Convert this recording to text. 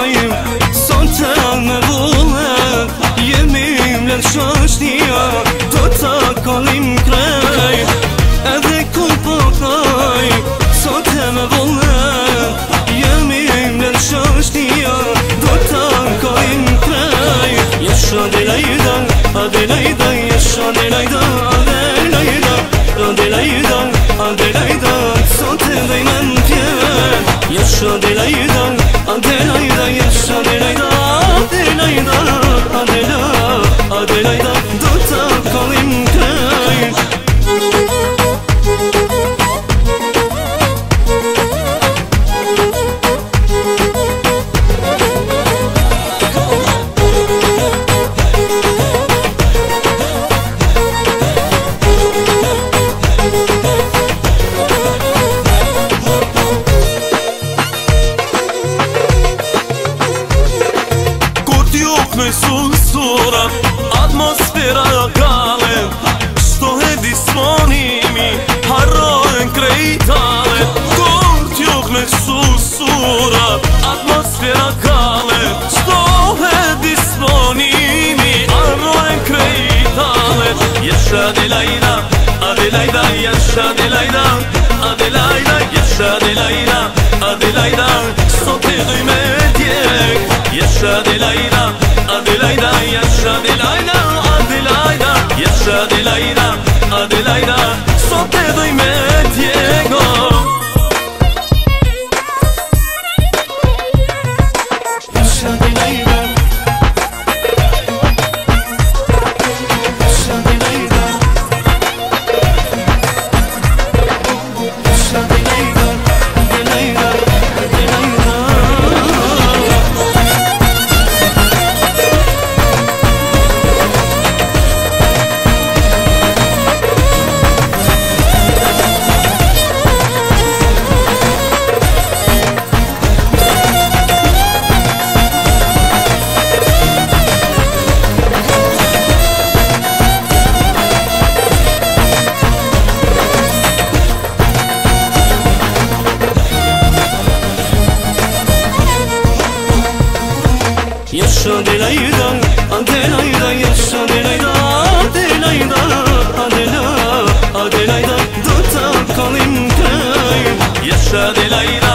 Son te me vole, jemi mle shashtia, do t'a kalim krej E vrej ku po t'aj, Son te me vole, jemi mle shashtia, do t'a kalim krej Ja shra dhe lajda, a dhe lajda, ja shra dhe lajda, a dhe lajda, a dhe lajda Atmosfera gale Shtohet disfonimi Harrohen krejtale Kur t'johën e susura Atmosfera gale Shtohet disfonimi Harrohen krejtale Jer shadela i la Adela i da Jer shadela i da Adela Sot e dhujme Adelaida, Adelaida Adelayda, Adelaida, yaş Adelayda, Adelaida, Adelaida, Adelayda tutam kalim köy Yaş Adelayda